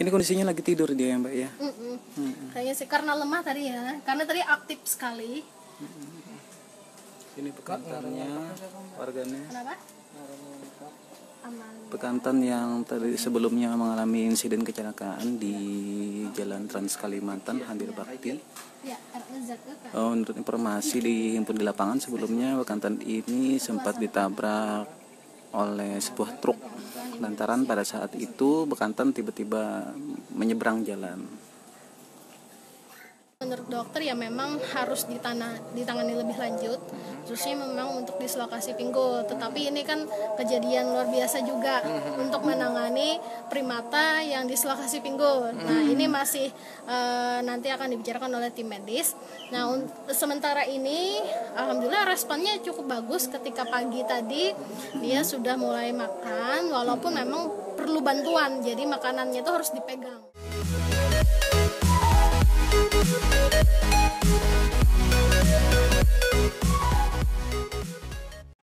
Ini kondisinya lagi tidur dia ya mbak ya. Mm-mm. Kayaknya sih karena lemah tadi ya, karena tadi aktif sekali. Ini bekantannya warganya. Kenapa? Bekantan yang tadi sebelumnya mengalami insiden kecelakaan di Jalan Trans Kalimantan Hadir Bakti. Ya, RZE Oh, menurut informasi dihimpun di lapangan sebelumnya bekantan ini sempat ditabrak oleh sebuah truk lantaran pada saat itu bekantan tiba-tiba menyeberang jalan. Menurut dokter ya memang harus ditana, ditangani lebih lanjut, khususnya memang untuk dislokasi pinggul. Tetapi ini kan kejadian luar biasa juga untuk menangani primata yang dislokasi pinggul. Nah ini masih eh, nanti akan dibicarakan oleh tim medis. Nah sementara ini alhamdulillah responnya cukup bagus ketika pagi tadi dia sudah mulai makan, walaupun memang perlu bantuan, jadi makanannya itu harus dipegang.